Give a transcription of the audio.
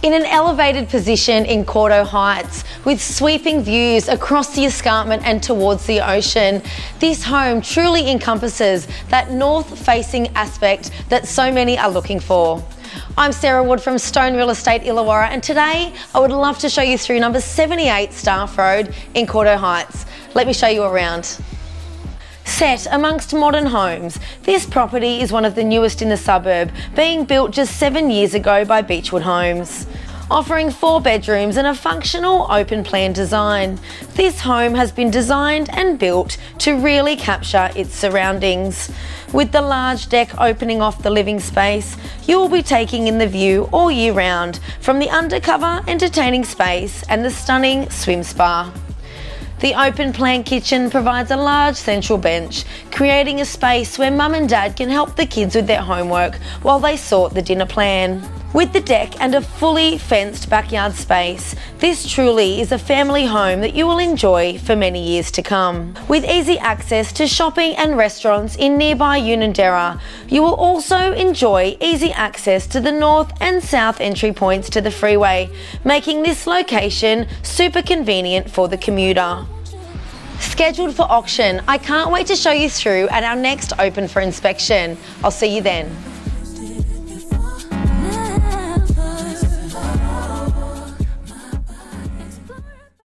In an elevated position in Cordeaux Heights, with sweeping views across the escarpment and towards the ocean, this home truly encompasses that north facing aspect that so many are looking for. I'm Sarah Ward from Stone Real Estate Illawarra, and today I would love to show you through number 78 Staff Road in Cordeaux Heights. Let me show you around. Set amongst modern homes, this property is one of the newest in the suburb, being built just seven years ago by Beechwood Homes. Offering four bedrooms and a functional open plan design, this home has been designed and built to really capture its surroundings. With the large deck opening off the living space, you will be taking in the view all year round from the undercover entertaining space and the stunning swim spa. The open plan kitchen provides a large central bench, creating a space where mum and dad can help the kids with their homework while they sort the dinner plan. With the deck and a fully fenced backyard space, this truly is a family home that you will enjoy for many years to come. With easy access to shopping and restaurants in nearby Unanderra, you will also enjoy easy access to the north and south entry points to the freeway, making this location super convenient for the commuter. Scheduled for auction, I can't wait to show you through at our next open for inspection. I'll see you then.